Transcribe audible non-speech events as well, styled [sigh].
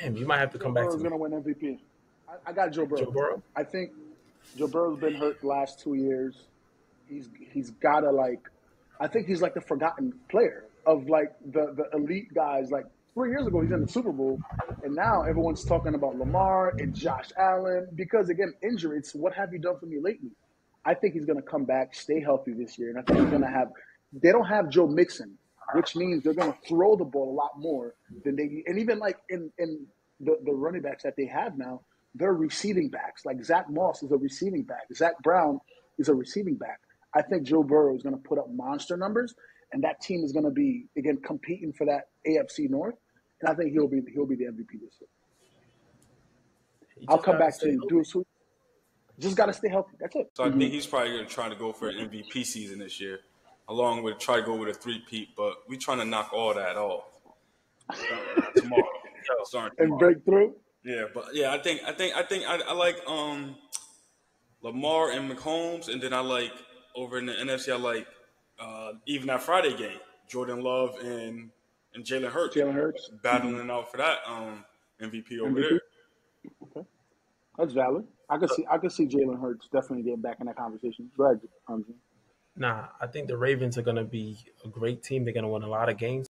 Damn, you might have to Joe come back Burrow's to me. going to win MVP. I, I got Joe Burrow. Joe Burrow. I think Joe Burrow's been hurt the last two years. He's he's got to like. I think he's like the forgotten player of like the the elite guys. Like three years ago, he's in the Super Bowl, and now everyone's talking about Lamar and Josh Allen because again, injury. It's what have you done for me lately? I think he's going to come back, stay healthy this year, and I think he's going to have. They don't have Joe Mixon, which means they're going to throw the ball a lot more than they. And even like in in the the running backs that they have now, they're receiving backs. Like Zack Moss is a receiving back. Zach Brown is a receiving back. I think Joe Burrow is going to put up monster numbers, and that team is going to be again competing for that AFC North. And I think he'll be he'll be the MVP this year. He I'll come back to you. healthy. Do a sweep. Just got to stay healthy. That's it. So I think mm-hmm. he's probably going to try to go for an MVP season this year, along with try to go with a three peat. But we trying to knock all that off tomorrow. [laughs] Starting And tomorrow. break through. Yeah, but yeah, I think I think I think I, I like um Lamar and Mahomes, and then I like over in the NFC I like uh, even that Friday game, Jordan Love and and Jalen Hurts Jalen Hurts. battling out for that um MVP over MVP. there. Okay, that's valid. I could see I could see Jalen Hurts definitely getting back in that conversation. Go ahead, Andre. Nah, I think the Ravens are going to be a great team. They're going to win a lot of games.